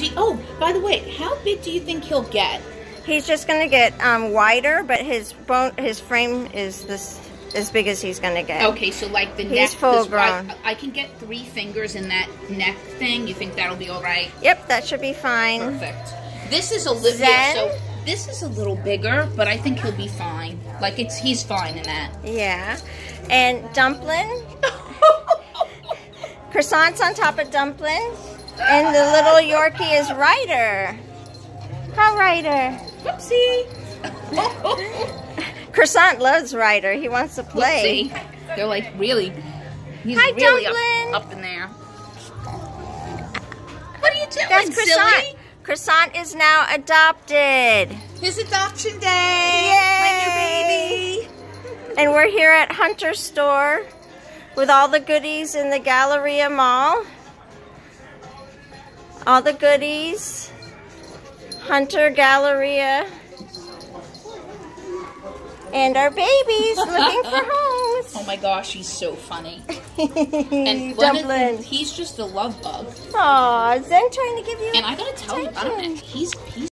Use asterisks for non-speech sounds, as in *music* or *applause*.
You- oh, by the way, how big do you think he'll get? He's just gonna get um, wider, but his bone, his frame is this as big as he's gonna get. Okay, so like the He's neck. full this- grown. I, I can get three fingers in that neck thing. You think that'll be all right? Yep, that should be fine. Perfect. This is a little. Zen? so this is a little bigger, but I think he'll be fine. Like it's he's fine in that. Yeah. And dumpling, *laughs* croissants on top of dumpling, and the little Yorkie is Ryder. How Ryder? Whoopsie. *laughs* Croissant loves Ryder. He wants to play. Whoopsie. They're like really. He's Hi, really up, up in there. What are you doing, That's croissant. silly? Croissant is now adopted. His adoption day. Yay! My new baby! And we're here at Hunter Store with all the goodies in the Galleria Mall. All the goodies. Hunter Galleria. And our babies looking for *laughs* homes. Oh my gosh, he's so funny. *laughs* And the- he's just a love bug. Aw, Zen trying to give you And I gotta tell you, I don't know, he's he's